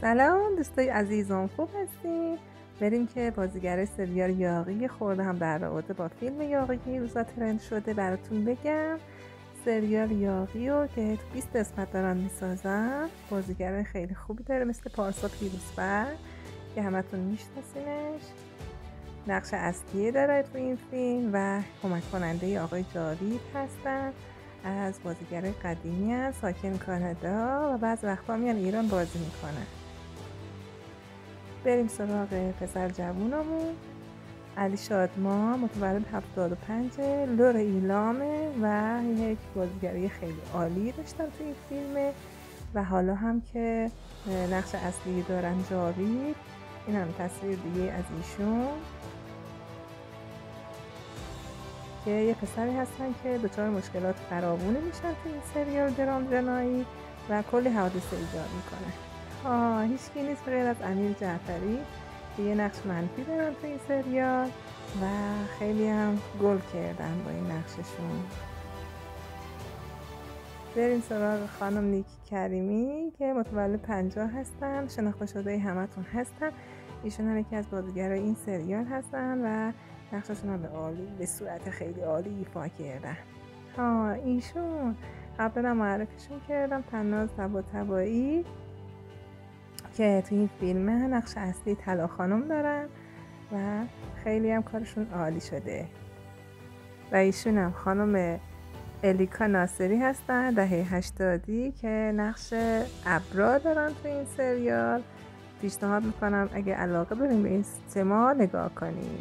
سلام دوستای عزیزم خوب هستین؟ بریم که بازیگر سریال یاقی خورده هم در رابطه با فیلم یاقی روزا ترند شده براتون بگم. سریال یاقی رو که تو 20 قسمت دارن می‌سازن. بازیگر خیلی خوبی داره مثل پارسا پیروزفر که همتون میشناسینش. نقش اصلی داره تو این فیلم و کمک کننده آقای جاوید هستن. از بازیگر قدیمی هست ساکن کانادا و بعض وقتا میان ایران بازی می‌کنن. بریم سراغ پسر جوونمون. علی شادما متولد 75 لور ایلامه و یک بازیگری خیلی عالی داشتن تو این فیلمه و حالا هم که نقش اصلی دارن جاوید این هم تصویر دیگه از ایشون. که یه پسری هستن که دچار مشکلات فراوونه میشن تو این سریال درام جنایی و کلی حادثه ایجاد می‌کنه. آه هیچکی نیست غیر از امیر جعفری که یه نقش منفی دارن تو این سریال و خیلی هم گل کردن با این نقششون. بریم سراغ خانم نیکی کریمی که متولد پنجاه هستن شناخته شده همتون هستن. ایشون هم یکی از بازیگرای این سریال هستن و نقششون هم به عالی به صورت خیلی عالی ایفا کردن. ها ایشون قبلا معرفیشون کردم تناز تبا تبایی که تو این فیلم نقش اصلی طلا خانم دارن و خیلی هم کارشون عالی شده. و ایشون هم خانم الیکا ناصری هستن دهه هشتادی که نقش ابرا دارن تو این سریال. پیشنهاد می‌کنم اگه علاقه داریم به این سما نگاه کنیم